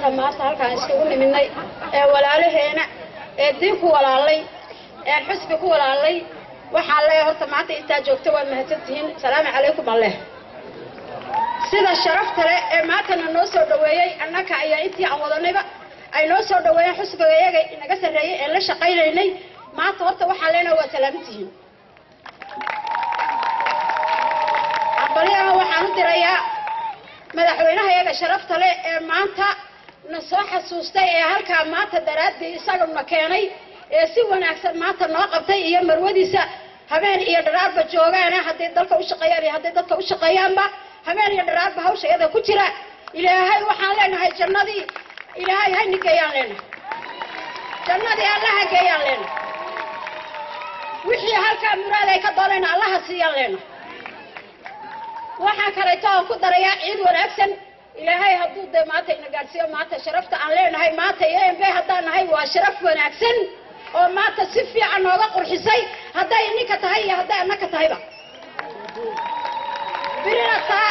inta maanta halkaan iskugu nimidnay ee walaalaheena ee diin ku walaalay ee xusbi ku walaalay. Waxaan leeyahay horta maanta intaa joogta waad mahadsantihiin. Salaamu calaykum alleh sida sharafta leh ee maantana noo soo dhoweeyey annaka ayaa intii aan wadanayba ay noo soo dhoweeyeen xusbiga iyaga inaga sarreeyey ee la shaqaynaynay. Maanta horta waxaan leenahay waa salaamantihiin aqbalyaha waxaan u dirayaa madaxweynaha iyaga sharafta leh ee maanta soo xasuustay ee halkaa maanta daraaddii isaguna keenay ee si wanaagsan maanta noo qabtay iyo marwadiisa. Habeen iyo dharaarba joogaana hadday dalka u shaqeeyaan iyo hadday dadka u shaqeeyaanba habeen iyo dharaarba hawsha iyada ku jira. Ilaahay waxaan leenahay jannadii. Ilaahay hayni geeyaan leenahay. Jannadii allaha geeyaan leenahay. Wixii halkaa muraad ay ka doonayna allaha siiyaan leenahay. Waxaa kaleeto aan ku darayaa ciid wanaagsan ilaahay hadduu dee maanta ina gaadhsiiyo maanta sharafta aan leenahay maanta iyo embe haddaan nahay waa sharaf wanaagsan oo maanta si fiican nooga qurxisay. Hadday ninka tahay iyo hadday annaka tahayba. Birina taa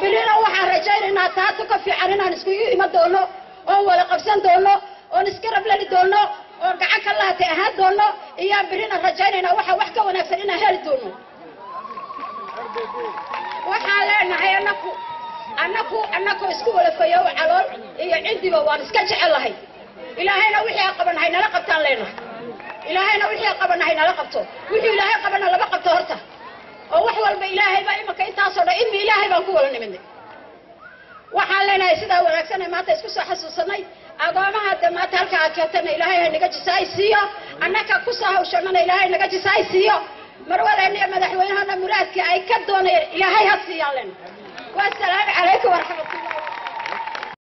birina waxaan rajaynaynaa taatu ka fiican inaan iskugu iman doono oon wada qabsan doono oon iska rablali doono oon gacan ka lahatay ahaan doono iyaan birina rajaynaynaa waxaa wax ka wanaagsan inaan heli doono. Waxaan leenahay annaku annaku isku walafayo calool iyo cindiba waan iska jecelahay. Ilaahayna wixii aan qabanahay nala qabtaan leenahay. Ilaahayna wixii qabanahay nala qabto. Wixii ilaahay qabana lama qabto horta. Oo wax walba ilaahay baa imanka intaasoo dhan ilmi ilaahay baan ku wala nimidnay. Waxaan leenahay sidaa wanaagsan ee maanta isku soo xasuusanay. Agoomaha de maanta halka aad keentana ilaahay ha naga jisaay siiyo annaka ku soo hawshanana ilaahay naga jisaay siiyo marwadeena iyo madaxweynahana muraadkii ay ka doonayeen ilaahay ha siiyaan leenahay wasalaamu calaykum waraxmatullah